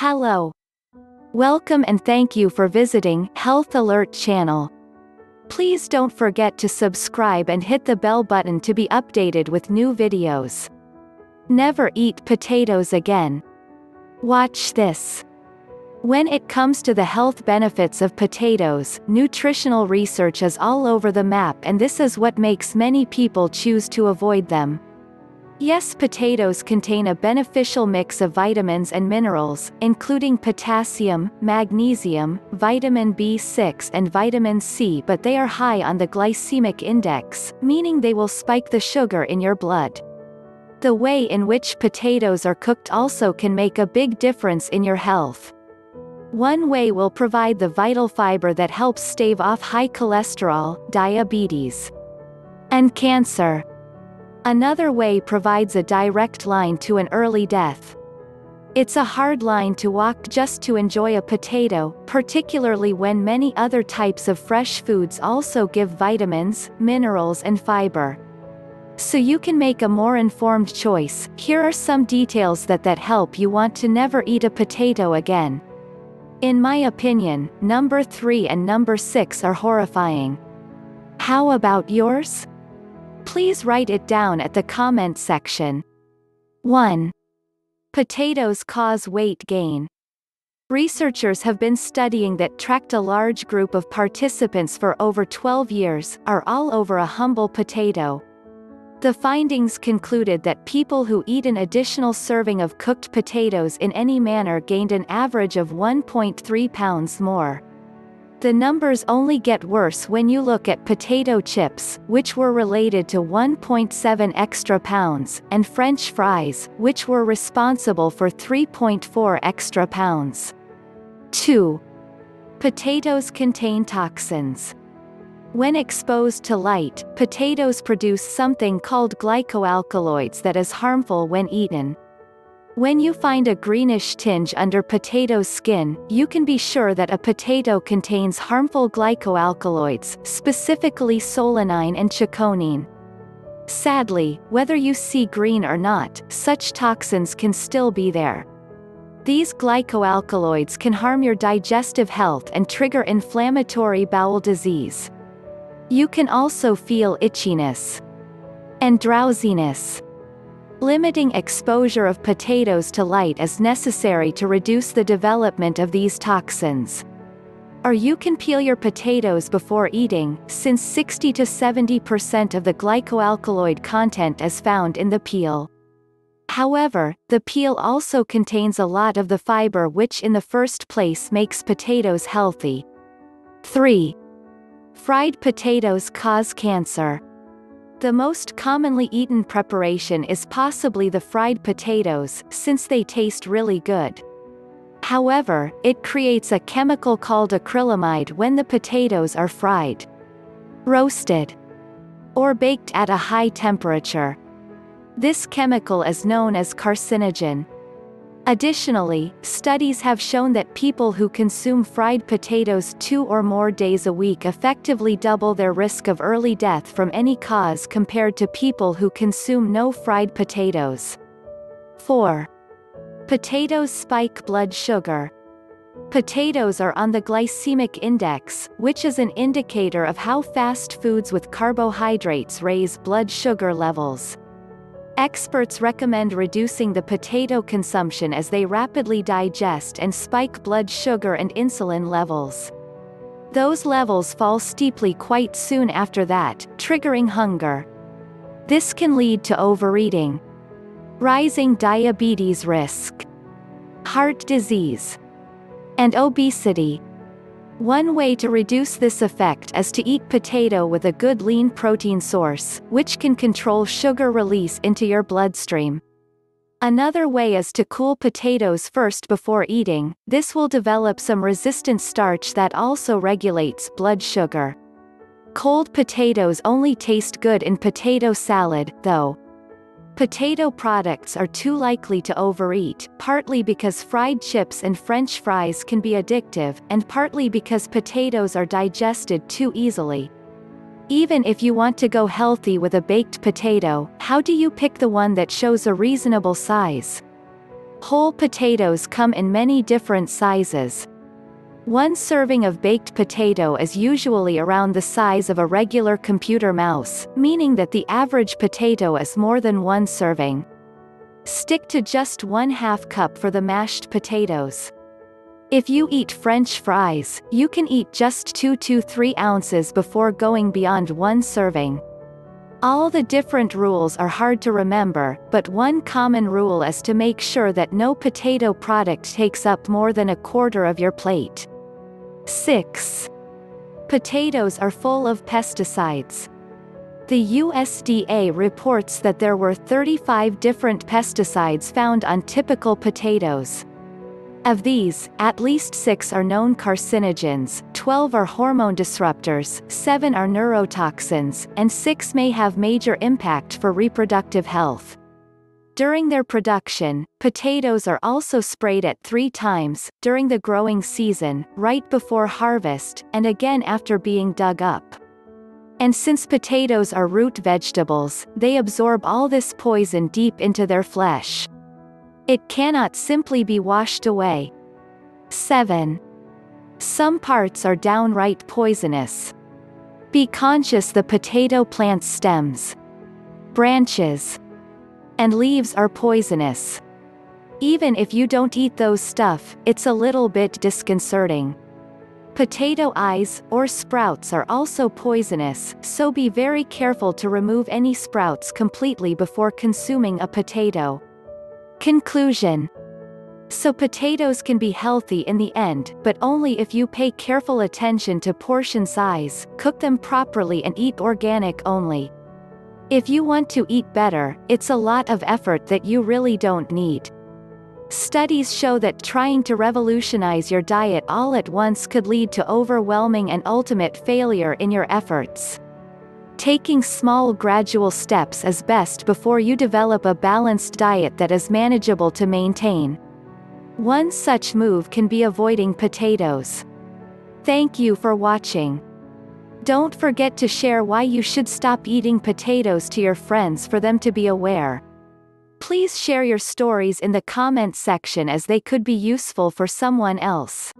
Hello. Welcome and thank you for visiting Health Alert channel. Please don't forget to subscribe and hit the bell button to be updated with new videos. Never eat potatoes again. Watch this. When it comes to the health benefits of potatoes, nutritional research is all over the map and this is what makes many people choose to avoid them. Yes potatoes contain a beneficial mix of vitamins and minerals, including potassium, magnesium, vitamin B6 and vitamin C but they are high on the glycemic index, meaning they will spike the sugar in your blood. The way in which potatoes are cooked also can make a big difference in your health. One way will provide the vital fiber that helps stave off high cholesterol, diabetes, and cancer. Another way provides a direct line to an early death. It's a hard line to walk just to enjoy a potato, particularly when many other types of fresh foods also give vitamins, minerals and fiber. So you can make a more informed choice, here are some details that that help you want to never eat a potato again. In my opinion, number 3 and number 6 are horrifying. How about yours? Please write it down at the comment section. 1. Potatoes cause weight gain. Researchers have been studying that tracked a large group of participants for over 12 years, are all over a humble potato, the findings concluded that people who eat an additional serving of cooked potatoes in any manner gained an average of 1.3 pounds more. The numbers only get worse when you look at potato chips, which were related to 1.7 extra pounds, and French fries, which were responsible for 3.4 extra pounds. 2. Potatoes contain toxins. When exposed to light, potatoes produce something called glycoalkaloids that is harmful when eaten. When you find a greenish tinge under potato skin, you can be sure that a potato contains harmful glycoalkaloids, specifically solanine and chaconine. Sadly, whether you see green or not, such toxins can still be there. These glycoalkaloids can harm your digestive health and trigger inflammatory bowel disease. You can also feel itchiness and drowsiness. Limiting exposure of potatoes to light is necessary to reduce the development of these toxins. Or you can peel your potatoes before eating, since 60 to 70% of the glycoalkaloid content is found in the peel. However, the peel also contains a lot of the fiber which in the first place makes potatoes healthy. 3. Fried potatoes cause cancer. The most commonly eaten preparation is possibly the fried potatoes, since they taste really good. However, it creates a chemical called acrylamide when the potatoes are fried, roasted, or baked at a high temperature. This chemical is known as carcinogen. Additionally, studies have shown that people who consume fried potatoes two or more days a week effectively double their risk of early death from any cause compared to people who consume no fried potatoes. 4. Potatoes spike blood sugar. Potatoes are on the glycemic index, which is an indicator of how fast foods with carbohydrates raise blood sugar levels. Experts recommend reducing the potato consumption as they rapidly digest and spike blood sugar and insulin levels. Those levels fall steeply quite soon after that, triggering hunger. This can lead to overeating, rising diabetes risk, heart disease, and obesity. One way to reduce this effect is to eat potato with a good lean protein source, which can control sugar release into your bloodstream. Another way is to cool potatoes first before eating, this will develop some resistant starch that also regulates blood sugar. Cold potatoes only taste good in potato salad, though. Potato products are too likely to overeat, partly because fried chips and french fries can be addictive, and partly because potatoes are digested too easily. Even if you want to go healthy with a baked potato, how do you pick the one that shows a reasonable size? Whole potatoes come in many different sizes. One serving of baked potato is usually around the size of a regular computer mouse, meaning that the average potato is more than one serving. Stick to just one half cup for the mashed potatoes. If you eat french fries, you can eat just 2 to 3 ounces before going beyond one serving. All the different rules are hard to remember, but one common rule is to make sure that no potato product takes up more than a quarter of your plate. 6. Potatoes are full of pesticides. The USDA reports that there were 35 different pesticides found on typical potatoes. Of these, at least 6 are known carcinogens, 12 are hormone disruptors, 7 are neurotoxins, and 6 may have major impact for reproductive health. During their production, potatoes are also sprayed at three times, during the growing season, right before harvest, and again after being dug up. And since potatoes are root vegetables, they absorb all this poison deep into their flesh. It cannot simply be washed away. 7. Some parts are downright poisonous. Be conscious the potato plant's stems, branches, and leaves are poisonous. Even if you don't eat those stuff, it's a little bit disconcerting. Potato eyes, or sprouts are also poisonous, so be very careful to remove any sprouts completely before consuming a potato. Conclusion So potatoes can be healthy in the end, but only if you pay careful attention to portion size, cook them properly and eat organic only. If you want to eat better, it's a lot of effort that you really don't need. Studies show that trying to revolutionize your diet all at once could lead to overwhelming and ultimate failure in your efforts. Taking small gradual steps is best before you develop a balanced diet that is manageable to maintain. One such move can be avoiding potatoes. Thank you for watching. Don't forget to share why you should stop eating potatoes to your friends for them to be aware. Please share your stories in the comment section as they could be useful for someone else.